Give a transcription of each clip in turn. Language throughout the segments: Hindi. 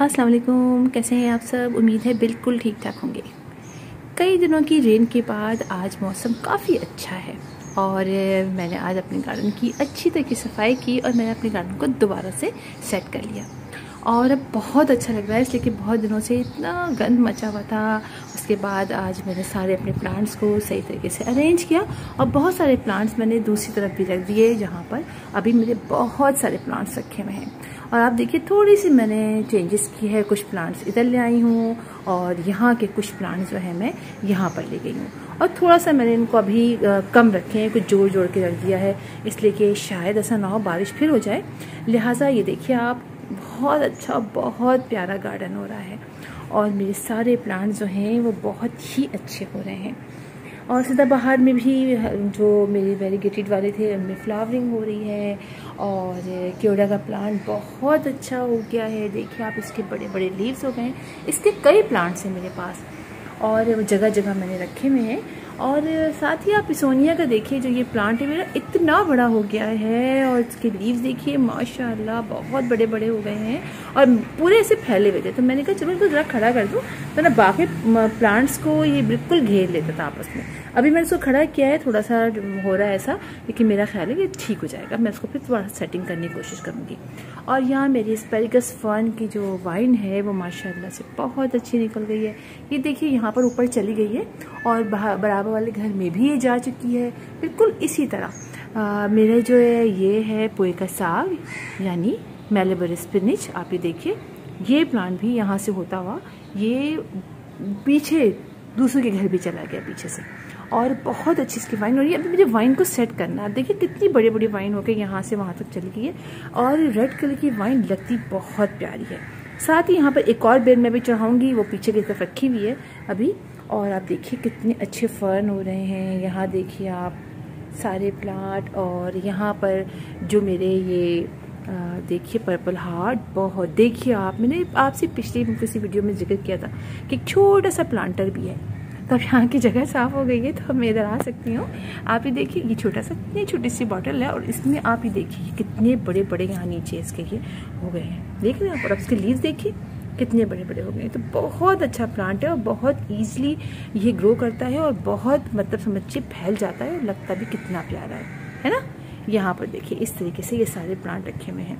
अस्सलाम वालेकुम कैसे हैं आप सब? उम्मीद है बिल्कुल ठीक ठाक होंगे। कई दिनों की रेन के बाद आज मौसम काफ़ी अच्छा है और मैंने आज अपने गार्डन की अच्छी तरह की सफ़ाई की और मैंने अपने गार्डन को दोबारा से सेट कर लिया। और अब बहुत अच्छा लग रहा है, इसलिए कि बहुत दिनों से इतना गंद मचा हुआ था। उसके बाद आज मैंने सारे अपने प्लांट्स को सही तरीके से अरेंज किया और बहुत सारे प्लांट्स मैंने दूसरी तरफ़ भी रख दिए, जहाँ पर अभी मेरे बहुत सारे प्लांट्स रखे हुए हैं। और आप देखिए थोड़ी सी मैंने चेंजेस की है, कुछ प्लांट्स इधर ले आई हूँ और यहाँ के कुछ प्लांट्स जो है मैं यहाँ पर ले गई हूँ। और थोड़ा सा मैंने इनको अभी कम रखे हैं, कुछ जोड़ जोड़ के रख दिया है, इसलिए कि शायद ऐसा ना हो, बारिश फिर हो जाए। लिहाजा ये देखिए आप, बहुत अच्छा बहुत प्यारा गार्डन हो रहा है और मेरे सारे प्लांट्स जो हैं, वो बहुत ही अच्छे हो रहे हैं। और सीधा बाहर में भी, जो मेरे वेरीगेटेड वाले थे, उनमें फ्लावरिंग हो रही है। और क्योड़ा का प्लांट बहुत अच्छा हो गया है। देखिए, आप इसके बड़े बड़े लीव्स हो गए हैं। इसके कई प्लांट्स हैं मेरे पास। और जगह जगह मैंने रखे हुए हैं। और साथ ही आप पिसोनिया का देखिए, जो ये प्लांट है, मेरा इतना बड़ा हो गया है। और इसके लीव्स देखिए, माशाल्लाह, बहुत बड़े बड़े हो गए हैं। और पूरे ऐसे फैले हुए थे। तो मैंने कहा, चलो इसको ज़रा खड़ा कर दूँ। तो ना बाकी प्लांट्स को ये बिल्कुल घेर लेता था आपस में। अभी मैंने इसको खड़ा किया है, थोड़ा सा हो रहा है ऐसा, लेकिन मेरा ख्याल है कि ठीक हो जाएगा। मैं इसको फिर थोड़ा सेटिंग करने की कोशिश करूँगी। और यहाँ मेरी स्पेरिकस फर्न की जो वाइन है, वो माशाल्लाह से बहुत अच्छी निकल गई है। ये देखिए, यहाँ पर ऊपर चली गई है और बराबर वाले घर में भी ये जा चुकी है। बिल्कुल इसी तरह। मेरा जो है, ये है पोए का साग, यानी मेलेबर स्पिनिच आप ये देखिए। ये प्लांट भी यहाँ से होता हुआ ये पीछे दूसरों के घर भी चला गया पीछे से। और बहुत अच्छी इसकी वाइन हो रही है अभी मुझे वाइन को सेट करना है। देखिए, कितनी बड़ी बड़ी वाइन होकर यहाँ से वहाँ तक चली गई है। और रेड कलर की वाइन लगती बहुत प्यारी है। साथ ही यहाँ पर एक और बेर मैं भी चढ़ाऊँगी, वो पीछे की तरफ़ रखी हुई है अभी। और आप देखिए कितने अच्छे फर्न हो रहे हैं। यहाँ देखिए आप सारे प्लांट और यहाँ पर जो मेरे ये देखिए पर्पल हार्ट बहुत। देखिए आप, मैंने आपसे पिछली किसी वीडियो में ज़िक्र किया था कि छोटा सा प्लांटर भी है। तो अब यहाँ की जगह साफ़ हो गई है तो मैं इधर आ सकती हूँ। आप ही देखिए, ये छोटा सा इतनी छोटी सी बॉटल है और इसमें आप ही देखिए कितने बड़े बड़े यहाँ नीचे इसके ये हो गए हैं। देख रहे हैं और अब इसके लीव देखिए, कितने बड़े बड़े हो गए तो बहुत अच्छा प्लांट है और बहुत ईजिली ये ग्रो करता है और बहुत मतलब समझिए फैल जाता है और लगता भी कितना प्यारा है। है ना? यहाँ पर देखिए इस तरीके से ये सारे प्लांट रखे हुए हैं।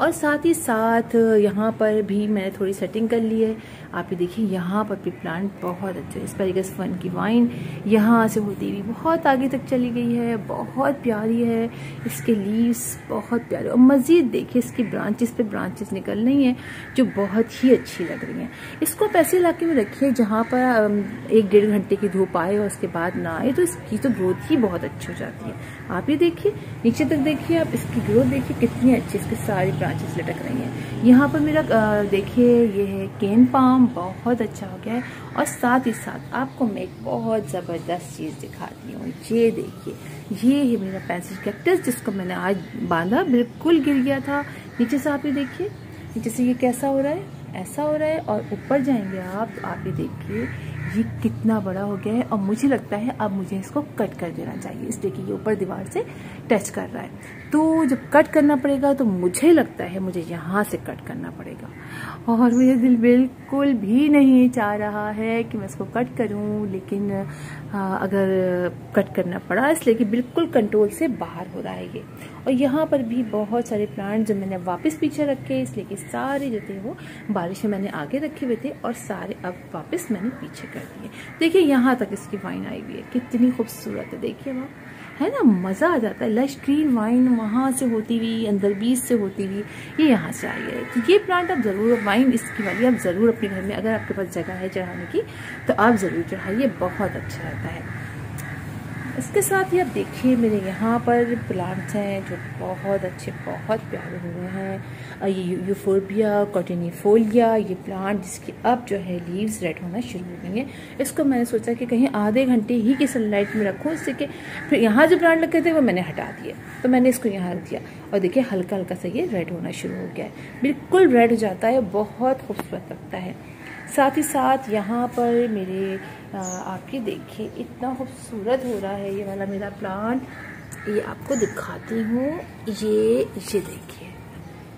और साथ ही साथ यहाँ पर भी मैंने थोड़ी सेटिंग कर ली है। आप ये देखिए, यहाँ पर भी प्लांट बहुत अच्छे एस्पेरिगस फन की वाइन यहाँ से होती हुई बहुत आगे तक चली गई है। बहुत प्यारी है। इसके लीव्स बहुत प्यारे और मज़ीद देखिए, इसकी ब्रांचेस पे ब्रांचेस निकल रही हैं, जो बहुत ही अच्छी लग रही हैं। इसको आप ऐसे इलाके में रखिए जहाँ पर एक डेढ़ घंटे की धूप आए और उसके बाद ना आए तो इसकी तो ग्रोथ ही बहुत अच्छी हो जाती है। आप ये देखिए, नीचे तक देखिए आप, इसकी ग्रोथ देखिए कितनी अच्छी, इसके सारी ब्रांचेस लटक रही हैं यहाँ पर मेरा देखिए, ये है केन पाम बहुत अच्छा हो गया है। और साथ ही साथ आपको मैं एक बहुत ज़बरदस्त चीज़ दिखाती हूँ। ये देखिए, ये है मेरा पेंसिल कैक्टस जिसको मैंने आज बांधा, बिल्कुल गिर गया था। नीचे से आप ये देखिए, नीचे से ये कैसा हो रहा है? ऐसा हो रहा है और ऊपर जाएँगे आप तो आप ये देखिए। ये कितना बड़ा हो गया है और मुझे लगता है अब मुझे इसको कट कर देना चाहिए। इसलिए कि ये ऊपर दीवार से टच कर रहा है। तो जब कट करना पड़ेगा तो मुझे लगता है मुझे यहाँ से कट करना पड़ेगा। और मेरा दिल बिल्कुल भी नहीं चाह रहा है कि मैं इसको कट करूँ लेकिन आ, अगर कट करना पड़ा इसलिए कि बिल्कुल कंट्रोल से बाहर हो रहा है ये। और यहाँ पर भी बहुत सारे प्लांट जो मैंने वापस पीछे रखे, इसलिए कि सारे जो थे वो बारिश में मैंने आगे रखे हुए थे और सारे अब वापस मैंने पीछे कर दिए। देखिए यहाँ तक इसकी वाइन आई हुई है। कितनी खूबसूरत है, देखिए वहाँ। है ना? मज़ा आ जाता है। लश ग्रीन वाइन वहाँ से होती हुई, अंदर बीज से होती हुई, ये यहाँ से आई है। तो ये प्लांट आप ज़रूर वाइन इसकी वाली आप ज़रूर अपने घर में, अगर आपके पास जगह है चढ़ाने की तो आप ज़रूर चढ़ाइए, बहुत अच्छा रहता है। इसके साथ ही आप देखिए, मेरे यहाँ पर प्लांट्स हैं जो बहुत अच्छे, बहुत प्यारे हुए हैं। ये यूफोरबिया कॉटिनीफोलिया ये प्लांट जिसकी अब जो है लीव्स रेड होना शुरू हो गई हैं। इसको मैंने सोचा कि कहीं आधे घंटे ही की सनलाइट में रखूँ, इससे कि फिर यहाँ जो प्लांट लगे थे वो मैंने हटा दिए तो मैंने इसको यहाँ रख दिया। और देखिए हल्का हल्का सा ये रेड होना शुरू हो गया है। बिल्कुल रेड हो जाता है, बहुत खूबसूरत लगता है। साथ ही साथ यहाँ पर मेरे आप ये देखिए, इतना खूबसूरत हो रहा है ये वाला मेरा प्लांट ये आपको दिखाती हूँ। ये ये देखिए,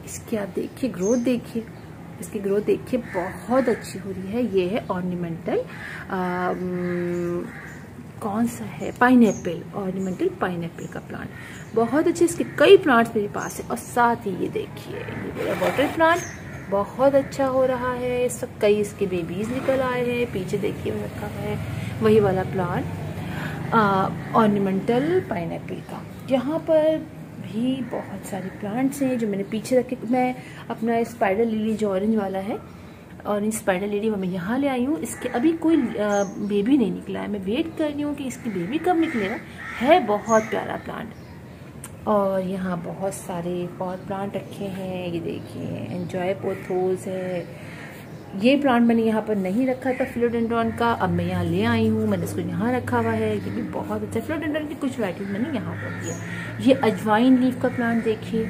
इसकी आप देखिए ग्रोथ देखिए। इसकी ग्रोथ देखिए, बहुत अच्छी हो रही है। ये है ऑर्नामेंटल कौन सा है? Pineapple ornamental pineapple का प्लांट बहुत अच्छे इसके कई प्लांट्स मेरे पास है। और साथ ही ये देखिए, ये मेरा वाटर प्लांट बहुत अच्छा हो रहा है। इस सब कई इसके बेबीज निकल आए हैं, पीछे देखिए रखा है, वही वाला प्लांट ऑर्नामेंटल पाइन का। यहाँ पर भी बहुत सारे प्लांट्स हैं जो मैंने पीछे रखे। मैं अपना स्पाइडर लिली जो ऑरेंज वाला है ऑरेंज स्पाइडर लिली मैं यहाँ ले आई हूँ। इसके अभी कोई बेबी नहीं निकला है। मैं वेट कर रही हूँ कि इसकी बेबी कब निकलेगा। है बहुत प्यारा प्लांट और यहाँ बहुत सारे पॉट प्लांट रखे हैं। ये देखिए एंजॉय पोथोस है। ये प्लांट मैंने यहाँ पर नहीं रखा था फ्लोडेंड्रॉन का। अब मैं यहाँ ले आई हूँ, मैंने इसको यहाँ रखा हुआ है। ये भी बहुत अच्छा फिलोडेंड्रॉन की कुछ वैराइटीज मैंने यहाँ पर दिया ये अजवाइन लीफ का प्लांट देखिए,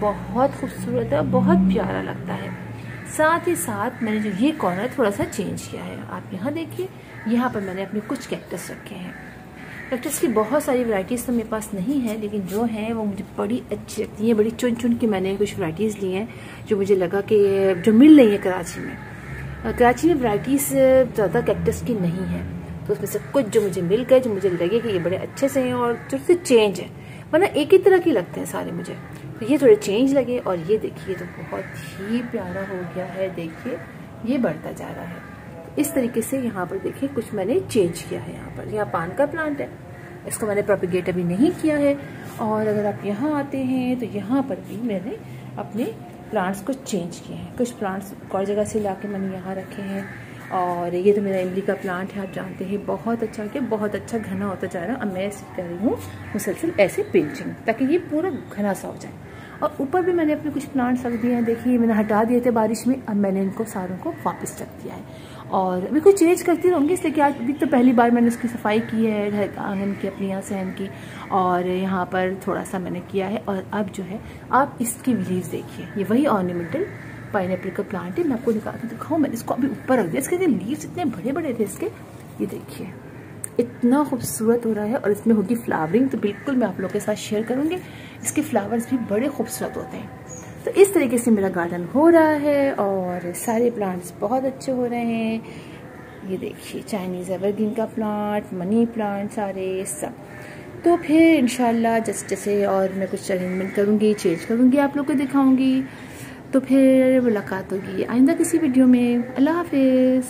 बहुत खूबसूरत है बहुत प्यारा लगता है। साथ ही साथ मैंने जो ये कॉर्नर थोड़ा सा चेंज किया है। आप यहाँ देखिए, यहाँ पर मैंने अपने कुछ कैक्टस रखे हैं। कैक्टस की बहुत सारी वैरायटीज़ तो मेरे पास नहीं है, लेकिन जो हैं वो मुझे बड़ी अच्छी लगती हैं। बड़ी चुन चुन के मैंने कुछ वैरायटीज़ ली हैं, जो मुझे लगा कि जो मिल रही है कराची में। कराची में वैरायटीज ज़्यादा कैक्टस की नहीं है। तो उसमें से कुछ जो मुझे मिल गए, जो मुझे लगे कि ये बड़े अच्छे से हैं और थोड़े से चेंज है, वरना एक ही तरह के लगते हैं सारे मुझे। तो ये थोड़े चेंज लगे और ये देखिए तो बहुत ही प्यारा हो गया है। देखिए, ये बढ़ता जा रहा है। इस तरीके से यहाँ पर देखिए, कुछ मैंने चेंज किया है यहाँ पर। यहाँ पान का प्लांट है। इसको मैंने प्रोपिगेट अभी नहीं किया है। और अगर आप यहाँ आते हैं तो यहाँ पर भी मैंने अपने प्लांट्स को चेंज किए हैं। कुछ प्लांट्स और जगह से ला मैंने यहाँ रखे हैं। और ये तो मेरा इमली का प्लांट है, आप जानते हैं। बहुत अच्छा कि बहुत अच्छा घना होता जा रहा है। अब मैं ऐसे कर रही हूँ, मुसलसल ऐसे पिंचिंग ताकि ये पूरा घना सा हो जाए। और ऊपर भी मैंने अपने कुछ प्लांट्स रख दिए हैं। देखिए, मैंने हटा दिए थे बारिश में, अब मैंने इनको सारों को वापस रख दिया है। और अभी कुछ चेंज करती रहूँगी इसलिए कि आज अभी तो पहली बार मैंने उसकी सफ़ाई की है, घर आँगन की, अपनी यहाँ सहन की, और यहाँ पर थोड़ा सा मैंने किया है, और अब जो है, आप इसकी लीव्स देखिए। ये वही ऑर्नामेंटल पाइन का प्लांट है, मैं आपको निकाल के दिखाऊँ, मैंने इसको अभी ऊपर रख दिया, इसके लीव्स इतने बड़े बड़े थे इसके, ये देखिए। इतना खूबसूरत हो रहा है, और इसमें होगी फ्लावरिंग तो बिल्कुल मैं आप लोग के साथ शेयर करूँगी। इसके फ्लावर्स भी बड़े खूबसूरत होते हैं। तो इस तरीके से मेरा गार्डन हो रहा है और सारे प्लांट्स बहुत अच्छे हो रहे हैं। ये देखिए चाइनीज़ एवरग्रीन का प्लांट मनी प्लांट सारे सब। तो फिर इनशाला जैसे जैसे और मैं कुछ अरेंजमेंट करूँगी चेंज करूँगी, आप लोग को दिखाऊँगी। तो फिर मुलाकात होगी आइंदा किसी वीडियो में। अल्लाह हाफिज़।